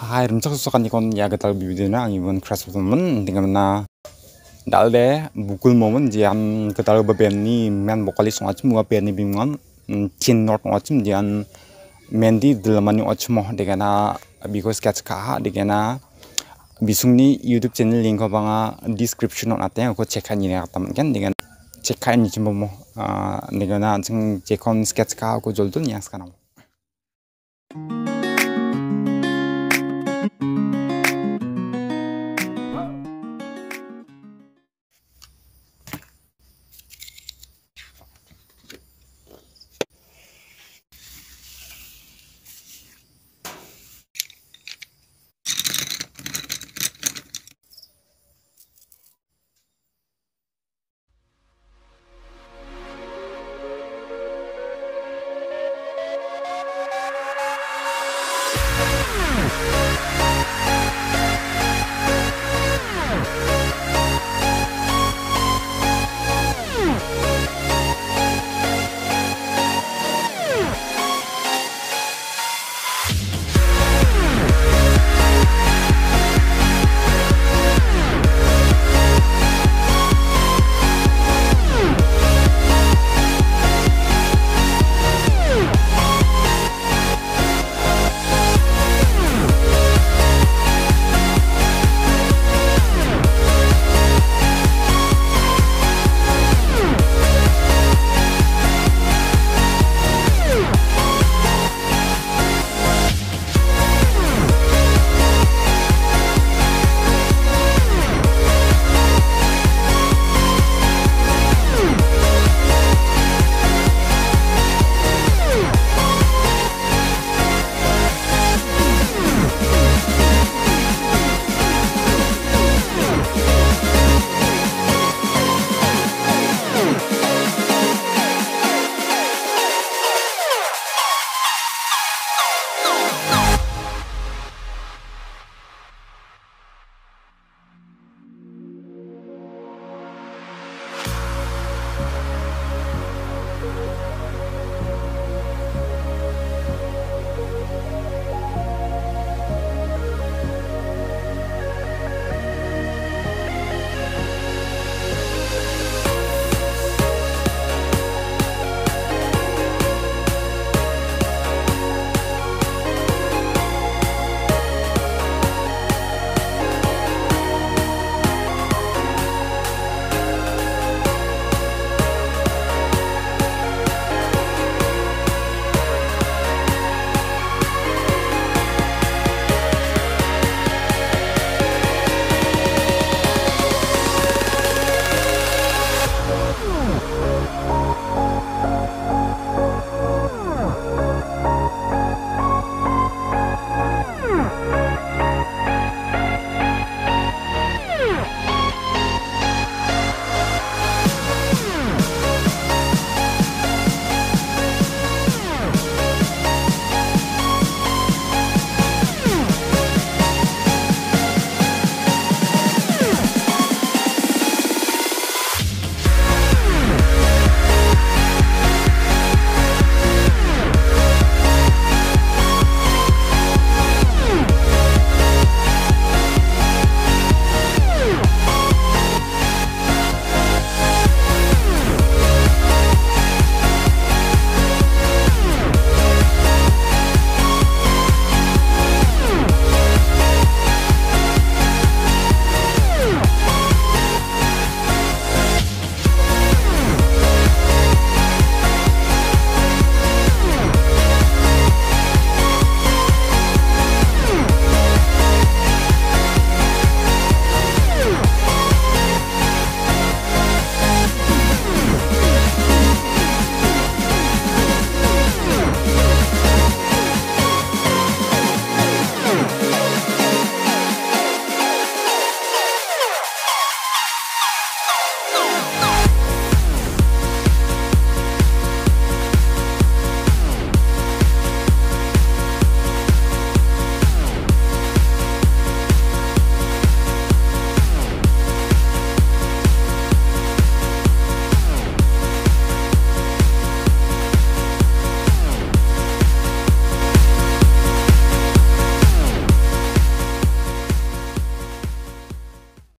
Hai rumcak susakan ikon ya getal bibidina ang ibon crash moment, tinggal na dalde bukul momen jian getal beben ni men bokali songacim muga pen ni bingon chin not ngacim jian mendi dilamani ochmo dekana biko sketch ka bisung bisungni youtube channel link ko banga description on ate ko check ni atam kan? Dengan check ni chimbo mo ah, degana jeng jekon sketch ka ko joldun yang sekarang.